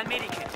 al médico.